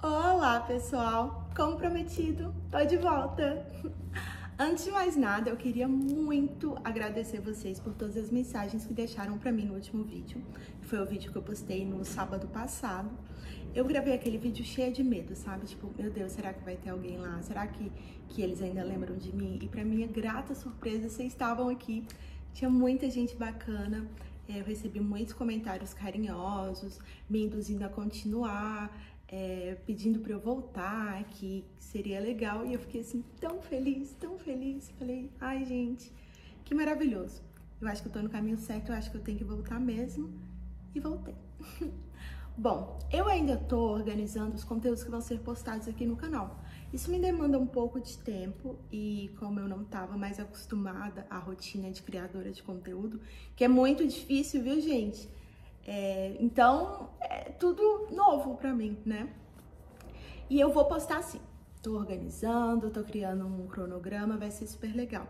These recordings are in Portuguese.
Olá, pessoal! Como prometido, tô de volta! Antes de mais nada, eu queria muito agradecer vocês por todas as mensagens que deixaram para mim no último vídeo. Foi o vídeo que eu postei no sábado passado. Eu gravei aquele vídeo cheio de medo, sabe? Tipo, meu Deus, será que vai ter alguém lá? Será que, que eles ainda lembram de mim? E para minha grata surpresa, vocês estavam aqui. Tinha muita gente bacana. É, eu recebi muitos comentários carinhosos, me induzindo a continuar é, pedindo para eu voltar, que seria legal. E eu fiquei assim, tão feliz, tão feliz. Falei, ai gente, que maravilhoso. Eu acho que eu tô no caminho certo, eu acho que eu tenho que voltar mesmo. E voltei. Bom, eu ainda tô organizando os conteúdos que vão ser postados aqui no canal. Isso me demanda um pouco de tempo e como eu não estava mais acostumada à rotina de criadora de conteúdo, que é muito difícil, viu, gente? É, então, é tudo novo para mim, né? E eu vou postar assim. Tô organizando, tô criando um cronograma, vai ser super legal.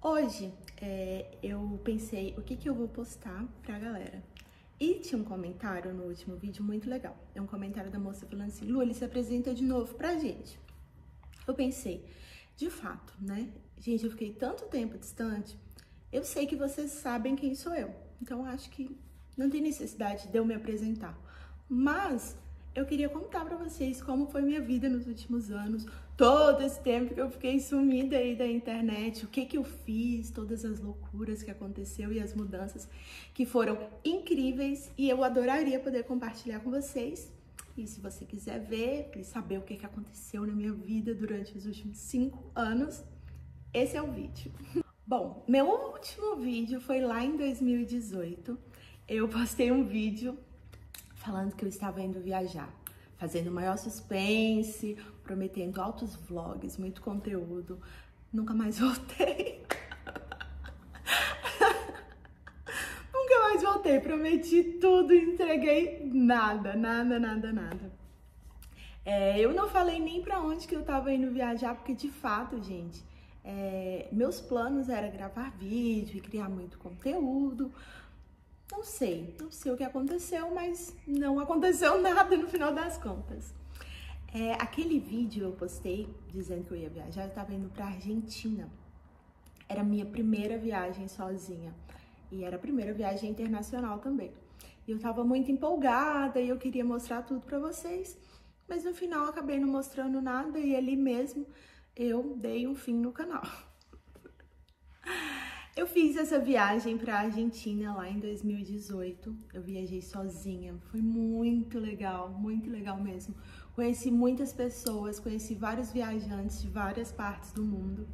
Hoje, é, eu pensei o que, que eu vou postar pra galera. E tinha um comentário no último vídeo muito legal. É um comentário da moça falando assim: Lu, ele se apresenta de novo pra gente. Eu pensei, de fato, né? Gente, eu fiquei tanto tempo distante, eu sei que vocês sabem quem sou eu. Então, acho que não tem necessidade de eu me apresentar. Mas eu queria contar para vocês como foi minha vida nos últimos anos, todo esse tempo que eu fiquei sumida aí da internet, o que que eu fiz, todas as loucuras que aconteceu e as mudanças que foram incríveis e eu adoraria poder compartilhar com vocês. E se você quiser ver e saber o que, que aconteceu na minha vida durante os últimos cinco anos, esse é o vídeo. Bom, meu último vídeo foi lá em 2018 eu postei um vídeo falando que eu estava indo viajar, fazendo maior suspense, prometendo altos vlogs, muito conteúdo. Nunca mais voltei. Nunca mais voltei, prometi tudo, entreguei nada, nada, nada, nada. É, eu não falei nem para onde que eu tava indo viajar, porque de fato, gente, é, meus planos era gravar vídeo e criar muito conteúdo, não sei, não sei o que aconteceu, mas não aconteceu nada no final das contas. É, aquele vídeo eu postei dizendo que eu ia viajar, eu estava indo para Argentina. Era a minha primeira viagem sozinha e era a primeira viagem internacional também. E eu estava muito empolgada e eu queria mostrar tudo para vocês, mas no final acabei não mostrando nada e ali mesmo eu dei um fim no canal. Eu fiz essa viagem para a Argentina lá em 2018. Eu viajei sozinha, foi muito legal, muito legal mesmo. Conheci muitas pessoas, conheci vários viajantes de várias partes do mundo.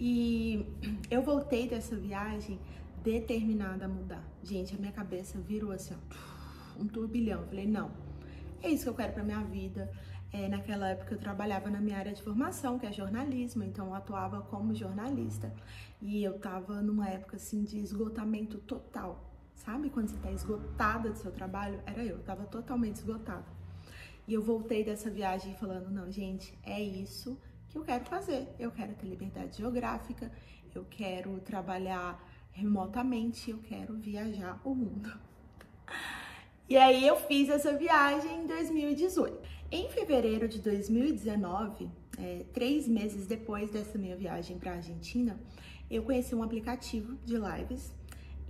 E eu voltei dessa viagem determinada a mudar. Gente, a minha cabeça virou assim, um turbilhão. Eu falei, não, é isso que eu quero para minha vida. É, naquela época eu trabalhava na minha área de formação, que é jornalismo, então eu atuava como jornalista. E eu tava numa época assim de esgotamento total. Sabe quando você tá esgotada do seu trabalho? Era eu, tava totalmente esgotada. E eu voltei dessa viagem falando: não, gente, é isso que eu quero fazer. Eu quero ter liberdade geográfica, eu quero trabalhar remotamente, eu quero viajar o mundo. E aí eu fiz essa viagem em 2018. Em fevereiro de 2019, é, três meses depois dessa minha viagem para a Argentina, eu conheci um aplicativo de lives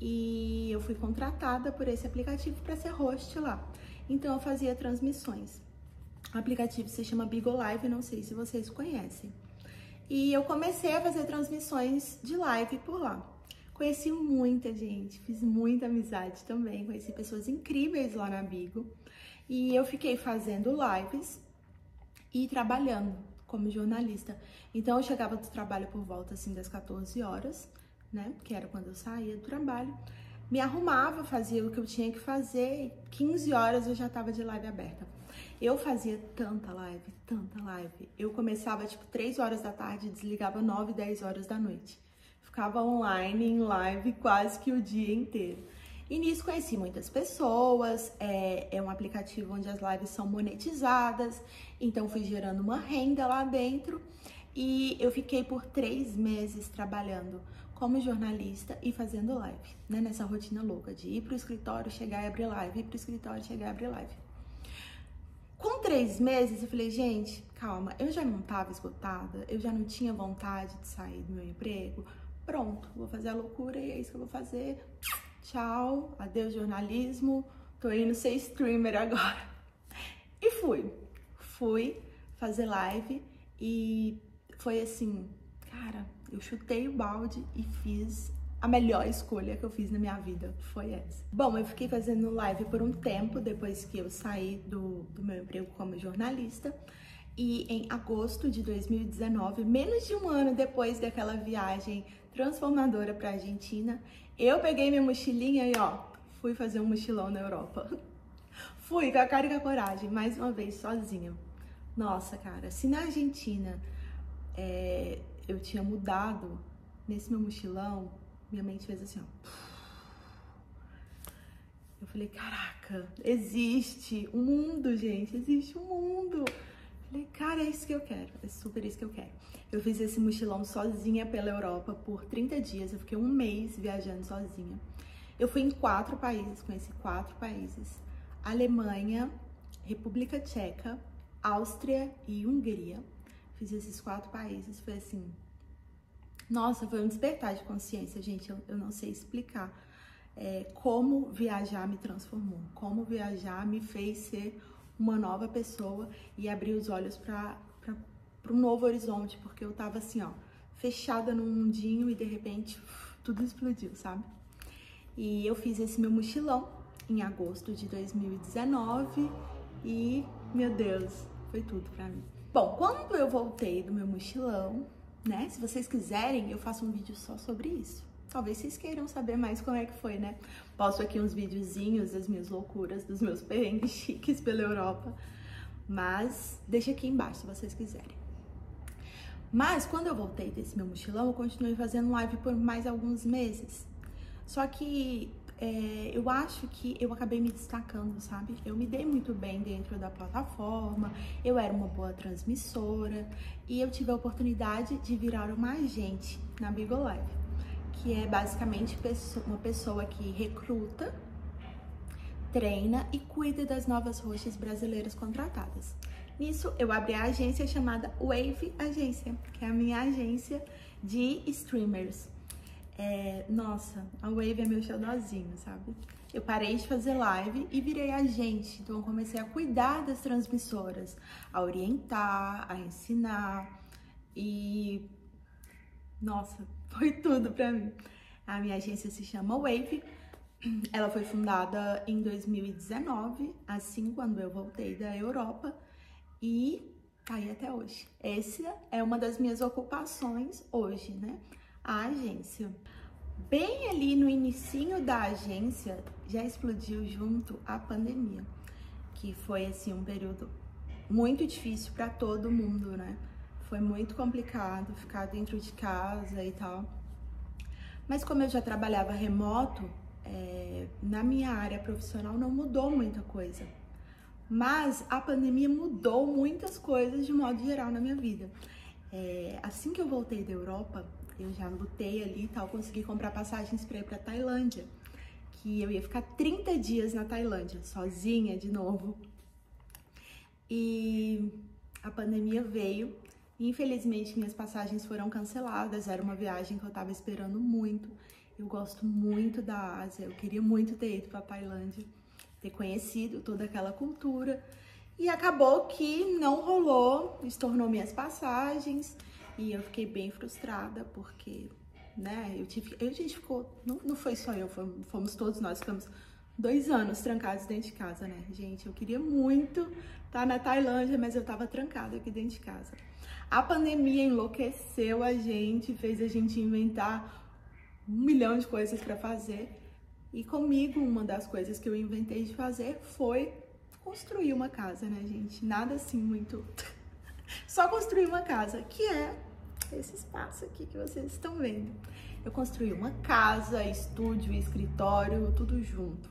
e eu fui contratada por esse aplicativo para ser host lá. Então eu fazia transmissões. O aplicativo se chama Bigo Live, não sei se vocês conhecem. E eu comecei a fazer transmissões de live por lá. Conheci muita gente, fiz muita amizade também, conheci pessoas incríveis lá na Bigo. E eu fiquei fazendo lives e trabalhando como jornalista. Então eu chegava do trabalho por volta assim das 14 horas, né? Que era quando eu saía do trabalho. Me arrumava, fazia o que eu tinha que fazer, e 15 horas eu já tava de live aberta. Eu fazia tanta live, tanta live. Eu começava tipo 3 horas da tarde desligava 9, 10 horas da noite. Ficava online em live quase que o dia inteiro. E nisso conheci muitas pessoas, é, é um aplicativo onde as lives são monetizadas, então fui gerando uma renda lá dentro e eu fiquei por três meses trabalhando como jornalista e fazendo live, né? Nessa rotina louca de ir pro escritório, chegar e abrir live, ir pro escritório, chegar e abrir live. Com três meses, eu falei, gente, calma, eu já não tava esgotada, eu já não tinha vontade de sair do meu emprego. Pronto, vou fazer a loucura e é isso que eu vou fazer. Tchau, adeus jornalismo, tô indo ser streamer agora. E fui, fui fazer live e foi assim, cara, eu chutei o balde e fiz a melhor escolha que eu fiz na minha vida foi essa. Bom, eu fiquei fazendo live por um tempo depois que eu saí do, do meu emprego como jornalista. E em agosto de 2019, menos de um ano depois daquela viagem transformadora para Argentina, eu peguei minha mochilinha e ó, fui fazer um mochilão na Europa. fui com a cara e com a coragem, mais uma vez sozinha. Nossa, cara, se na Argentina é, eu tinha mudado nesse meu mochilão, minha mente fez assim, ó. Eu falei, caraca, existe um mundo, gente, existe um mundo. Falei, cara, é isso que eu quero, é super isso que eu quero. Eu fiz esse mochilão sozinha pela Europa por 30 dias, eu fiquei um mês viajando sozinha. Eu fui em quatro países, conheci quatro países: Alemanha, República Tcheca, Áustria e Hungria. Fiz esses quatro países, foi assim, nossa, foi um despertar de consciência, gente. Eu, eu não sei explicar é, como viajar me transformou, como viajar me fez ser uma nova pessoa e abrir os olhos para um novo horizonte, porque eu tava assim, ó, fechada num mundinho e de repente tudo explodiu, sabe? E eu fiz esse meu mochilão em agosto de 2019 e, meu Deus, foi tudo para mim. Bom, quando eu voltei do meu mochilão, né? Se vocês quiserem, eu faço um vídeo só sobre isso. Talvez vocês queiram saber mais como é que foi, né? Posto aqui uns videozinhos das minhas loucuras, dos meus perrengues chiques pela Europa. Mas deixa aqui embaixo se vocês quiserem. Mas quando eu voltei desse meu mochilão, eu continuei fazendo live por mais alguns meses. Só que é, eu acho que eu acabei me destacando, sabe? Eu me dei muito bem dentro da plataforma, eu era uma boa transmissora e eu tive a oportunidade de virar uma agente na Bigo Live, que é basicamente uma pessoa que recruta, treina e cuida das novas roxas brasileiras contratadas. Nisso, eu abri a agência chamada Wave Agência, que é a minha agência de streamers. É, nossa, a Wave é meu xodózinho, sabe? Eu parei de fazer live e virei agente, então comecei a cuidar das transmissoras, a orientar, a ensinar e nossa, foi tudo para mim. A minha agência se chama Wave. Ela foi fundada em 2019, assim quando eu voltei da Europa e tá aí até hoje. Essa é uma das minhas ocupações hoje, né? a agência. Bem ali no inicinho da agência já explodiu junto a pandemia, que foi assim um período muito difícil para todo mundo, né? Foi muito complicado ficar dentro de casa e tal. Mas como eu já trabalhava remoto, é, na minha área profissional não mudou muita coisa. Mas a pandemia mudou muitas coisas de modo geral na minha vida. É, assim que eu voltei da Europa, eu já lutei ali e tal, consegui comprar passagens para ir para Tailândia, que eu ia ficar 30 dias na Tailândia, sozinha de novo. E a pandemia veio, infelizmente minhas passagens foram canceladas, era uma viagem que eu estava esperando muito. Eu gosto muito da Ásia, eu queria muito ter ido para Tailândia, ter conhecido toda aquela cultura. E acabou que não rolou, estornou minhas passagens. E eu fiquei bem frustrada porque, né, eu tive. A gente ficou. Não, não foi só eu, fomos, fomos todos nós, ficamos dois anos trancados dentro de casa, né? Gente, eu queria muito estar tá na Tailândia, mas eu tava trancada aqui dentro de casa. A pandemia enlouqueceu a gente, fez a gente inventar um milhão de coisas para fazer. E comigo, uma das coisas que eu inventei de fazer foi construir uma casa, né, gente? Nada assim muito. Só construir uma casa, que é esse espaço aqui que vocês estão vendo. Eu construí uma casa, estúdio, escritório, tudo junto.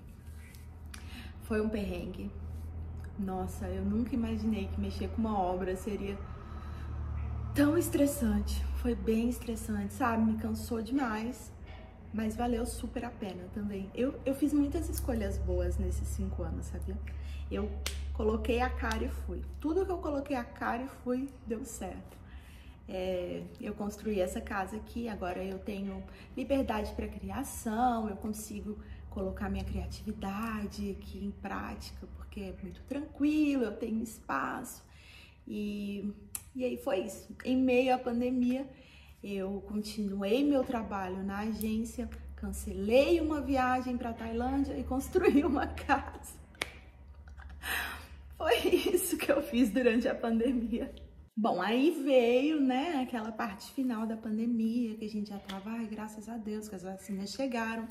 Foi um perrengue. Nossa, eu nunca imaginei que mexer com uma obra seria tão estressante. Foi bem estressante, sabe? Me cansou demais, mas valeu super a pena também. Eu, eu fiz muitas escolhas boas nesses cinco anos, sabia? Eu coloquei a cara e fui. Tudo que eu coloquei a cara e fui, deu certo. É, eu construí essa casa aqui, agora eu tenho liberdade para criação, eu consigo colocar minha criatividade aqui em prática, porque é muito tranquilo, eu tenho espaço. E, e aí foi isso. Em meio à pandemia, eu continuei meu trabalho na agência, cancelei uma viagem para Tailândia e construí uma casa. Foi isso que eu fiz durante a pandemia. Bom, aí veio, né, aquela parte final da pandemia, que a gente já tava, ai, graças a Deus, que as vacinas chegaram.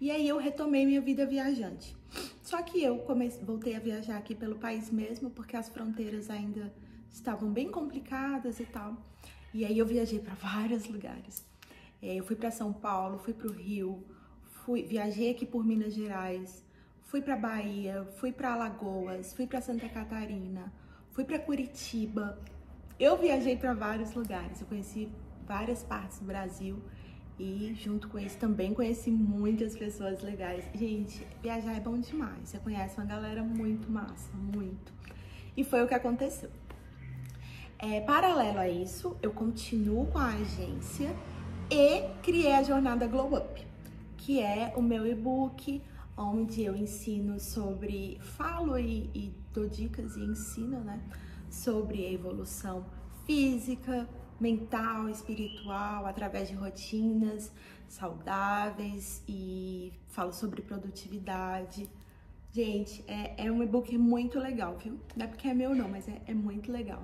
E aí eu retomei minha vida viajante. Só que eu comecei, voltei a viajar aqui pelo país mesmo, porque as fronteiras ainda estavam bem complicadas e tal. E aí eu viajei para vários lugares. É, eu fui para São Paulo, fui para o Rio, fui, viajei aqui por Minas Gerais, fui para Bahia, fui para Alagoas, fui para Santa Catarina, fui para Curitiba, eu viajei para vários lugares, eu conheci várias partes do Brasil e junto com isso também conheci muitas pessoas legais. Gente, viajar é bom demais. Você conhece uma galera muito massa, muito. E foi o que aconteceu. É, paralelo a isso, eu continuo com a agência e criei a jornada Glow Up, que é o meu e-book onde eu ensino sobre, falo e, e dou dicas e ensino, né? sobre evolução física, mental, espiritual, através de rotinas saudáveis e falo sobre produtividade. Gente, é, é um e-book muito legal, viu? Não é porque é meu não, mas é, é muito legal.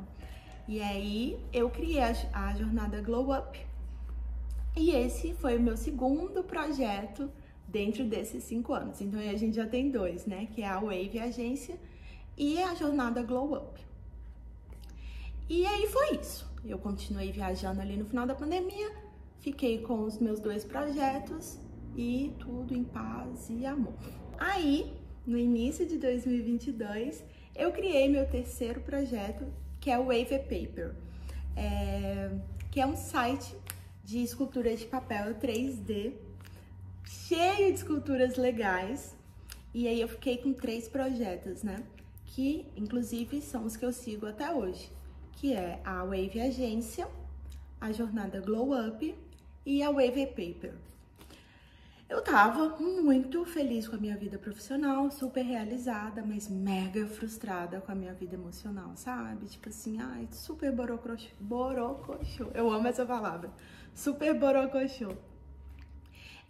E aí eu criei a, a jornada Glow Up. E esse foi o meu segundo projeto dentro desses cinco anos. Então a gente já tem dois, né? Que é a Wave Agência e a jornada Glow Up. E aí foi isso. Eu continuei viajando ali no final da pandemia, fiquei com os meus dois projetos e tudo em paz e amor. Aí, no início de 2022, eu criei meu terceiro projeto, que é o Wave Paper, é, que é um site de esculturas de papel 3D, cheio de esculturas legais. E aí eu fiquei com três projetos, né? Que inclusive são os que eu sigo até hoje que é a Wave Agência, a jornada Glow Up e a Wave Paper. Eu tava muito feliz com a minha vida profissional, super realizada, mas mega frustrada com a minha vida emocional, sabe? Tipo assim, ai, super borocochô. Eu amo essa palavra. Super borocochô.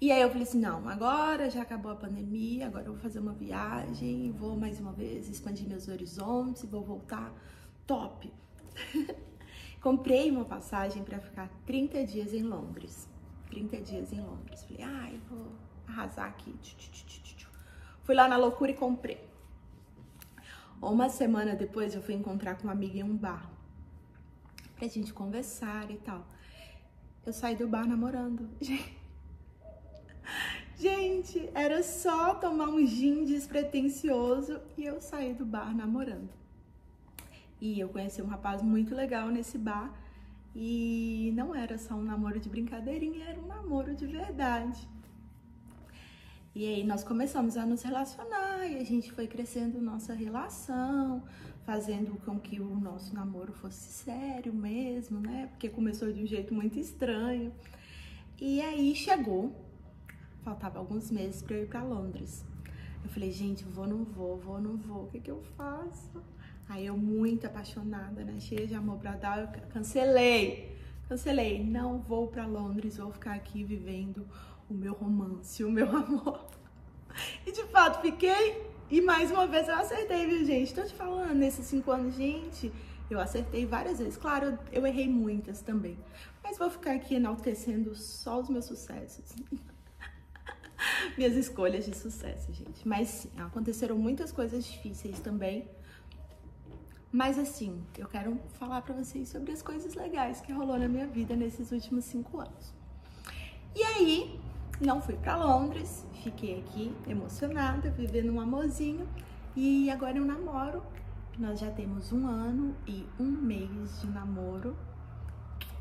E aí eu falei assim, não, agora já acabou a pandemia, agora eu vou fazer uma viagem, vou mais uma vez expandir meus horizontes, vou voltar top. Comprei uma passagem para ficar 30 dias em Londres. 30 dias em Londres. Falei, ai, ah, vou arrasar aqui. Fui lá na loucura e comprei. Uma semana depois eu fui encontrar com uma amiga em um bar. Pra gente conversar e tal. Eu saí do bar namorando. Gente, era só tomar um gin despretensioso e eu saí do bar namorando. E eu conheci um rapaz muito legal nesse bar. E não era só um namoro de brincadeirinha, era um namoro de verdade. E aí nós começamos a nos relacionar e a gente foi crescendo nossa relação, fazendo com que o nosso namoro fosse sério mesmo, né? Porque começou de um jeito muito estranho. E aí chegou, faltava alguns meses para eu ir para Londres. Eu falei, gente, vou, não vou, vou, não vou, o que, que eu faço? Aí eu muito apaixonada, né? Cheia de amor pra dar, eu cancelei. Cancelei. Não vou para Londres, vou ficar aqui vivendo o meu romance, o meu amor. E de fato fiquei. E mais uma vez eu acertei, viu, gente? Tô te falando, nesses cinco anos, gente, eu acertei várias vezes. Claro, eu, eu errei muitas também. Mas vou ficar aqui enaltecendo só os meus sucessos. Minhas escolhas de sucesso, gente. Mas sim, aconteceram muitas coisas difíceis também. Mas assim, eu quero falar para vocês sobre as coisas legais que rolou na minha vida nesses últimos cinco anos. E aí, não fui para Londres, fiquei aqui emocionada, vivendo um amorzinho. E agora eu namoro. Nós já temos um ano e um mês de namoro.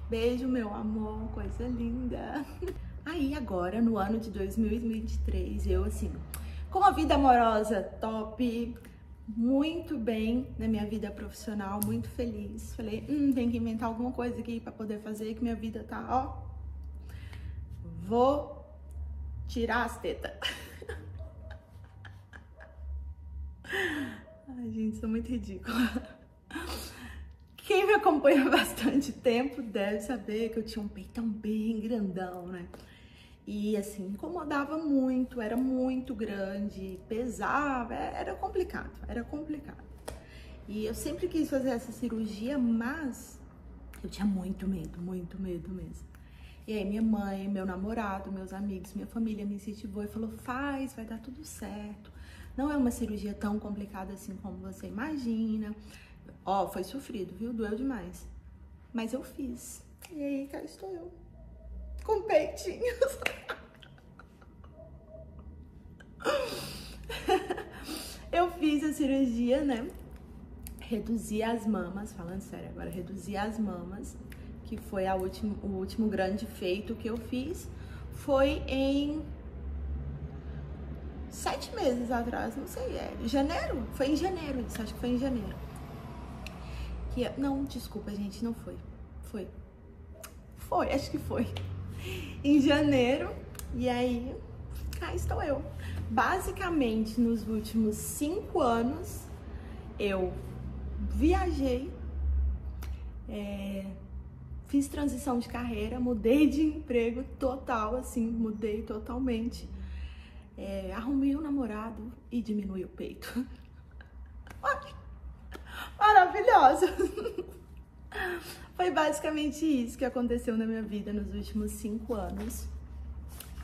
Beijo, meu amor, coisa linda. Aí agora, no ano de 2023, eu assim, com a vida amorosa top, muito bem na minha vida profissional, muito feliz. Falei, hum, tem que inventar alguma coisa aqui para poder fazer que minha vida tá, ó. Vou tirar as tetas. Ai, gente, sou muito ridícula. Quem me acompanha há bastante tempo deve saber que eu tinha um peitão bem grandão, né? E assim, incomodava muito, era muito grande, pesava, era complicado, era complicado. E eu sempre quis fazer essa cirurgia, mas eu tinha muito medo, muito medo mesmo. E aí minha mãe, meu namorado, meus amigos, minha família me incentivou e falou: "Faz, vai dar tudo certo. Não é uma cirurgia tão complicada assim como você imagina. Ó, oh, foi sofrido, viu? Doeu demais. Mas eu fiz. E aí, cá estou eu. Com peitinhos. eu fiz a cirurgia, né? Reduzi as mamas, falando sério agora, reduzi as mamas, que foi a último, o último grande feito que eu fiz. Foi em sete meses atrás, não sei, é janeiro? Foi em janeiro acho que foi em janeiro que. Não, desculpa, gente, não foi. Foi. Foi, acho que foi. Em janeiro. E aí, cá estou eu. Basicamente, nos últimos cinco anos, eu viajei, é, fiz transição de carreira, mudei de emprego total, assim, mudei totalmente. É, arrumei um namorado e diminui o peito. maravilhosa. Foi basicamente isso que aconteceu na minha vida nos últimos cinco anos.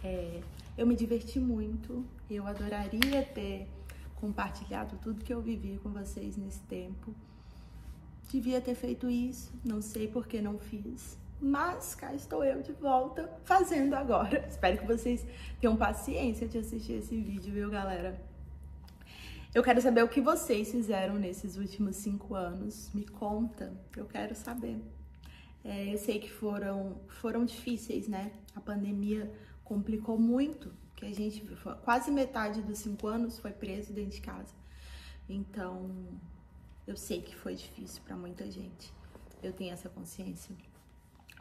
É, eu me diverti muito, eu adoraria ter compartilhado tudo que eu vivi com vocês nesse tempo. Devia ter feito isso, não sei por que não fiz, mas cá estou eu de volta fazendo agora. Espero que vocês tenham paciência de assistir esse vídeo, viu, galera? Eu quero saber o que vocês fizeram nesses últimos cinco anos. Me conta, eu quero saber. É, eu sei que foram, foram difíceis, né? A pandemia complicou muito, que a gente quase metade dos cinco anos foi preso dentro de casa. Então, eu sei que foi difícil para muita gente. Eu tenho essa consciência.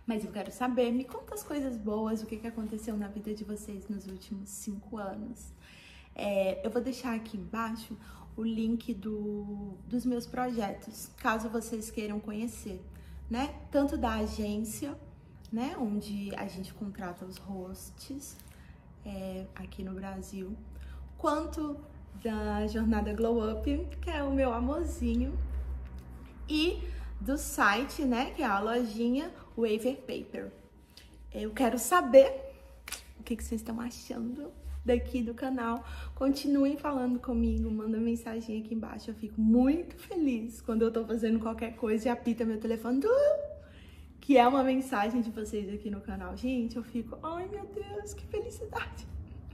Mas eu quero saber, me conta as coisas boas, o que, que aconteceu na vida de vocês nos últimos cinco anos. É, eu vou deixar aqui embaixo o link do, dos meus projetos, caso vocês queiram conhecer, né? Tanto da agência, né? Onde a gente contrata os hosts é, aqui no Brasil, quanto da jornada Glow Up, que é o meu amorzinho, e do site, né? Que é a lojinha Waver Paper. Eu quero saber o que, que vocês estão achando daqui do canal. Continuem falando comigo, manda mensagem aqui embaixo. Eu fico muito feliz quando eu tô fazendo qualquer coisa e apita meu telefone, que é uma mensagem de vocês aqui no canal. Gente, eu fico, ai meu Deus, que felicidade.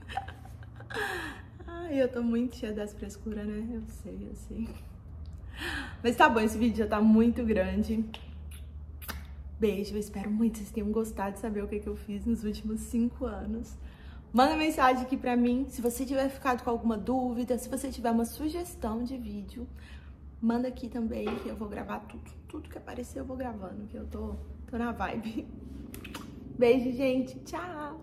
Ai, eu tô muito cheia das frescuras, né? Eu sei, eu sei. Mas tá bom, esse vídeo já tá muito grande. Beijo, eu espero muito que vocês tenham gostado de saber o que, que eu fiz nos últimos cinco anos. Manda mensagem aqui pra mim, se você tiver ficado com alguma dúvida, se você tiver uma sugestão de vídeo, manda aqui também que eu vou gravar tudo. Tudo que aparecer eu vou gravando, que eu tô, tô na vibe. Beijo, gente. Tchau!